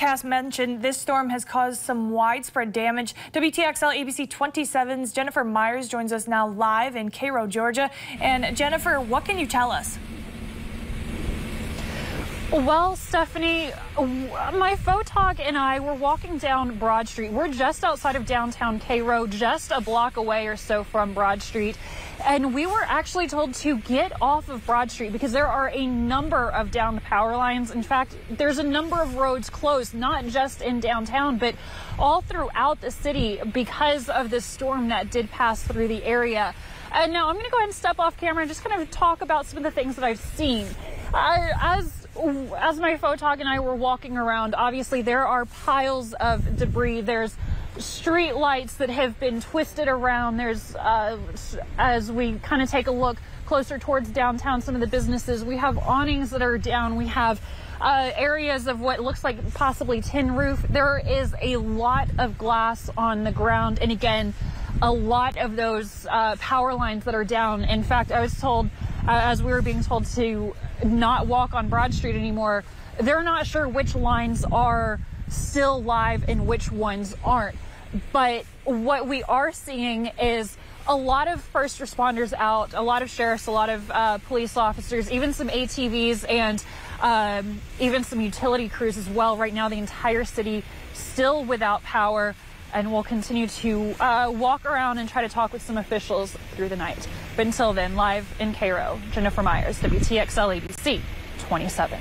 Cass mentioned, this storm has caused some widespread damage. WTXL ABC 27's Jennifer Myers joins us now live in Cairo, Georgia. And Jennifer, what can you tell us? Well, Stephanie, my photog and I were walking down Broad Street. We're just outside of downtown Cairo, just a block away or so from Broad Street. And we were actually told to get off of Broad Street because there are a number of downed power lines. In fact, there's a number of roads closed, not just in downtown, but all throughout the city because of this storm that did pass through the area. And now I'm going to go ahead and step off camera and just kind of talk about some of the things that I've seen. Uh, as as my photog and I were walking around, obviously there are piles of debris. There's street lights that have been twisted around. There's, uh, as we kind of take a look closer towards downtown, some of the businesses, we have awnings that are down. We have uh, areas of what looks like possibly tin roof. There is a lot of glass on the ground. And again, a lot of those uh, power lines that are down. In fact, I was told, as we were being told to not walk on Broad Street anymore, they're not sure which lines are still live and which ones aren't. But what we are seeing is a lot of first responders out, a lot of sheriffs, a lot of uh, police officers, even some ATVs and um, even some utility crews as well. Right now, the entire city still without power and we'll continue to uh, walk around and try to talk with some officials through the night. But until then, live in Cairo, Jennifer Myers, WTXL ABC 27.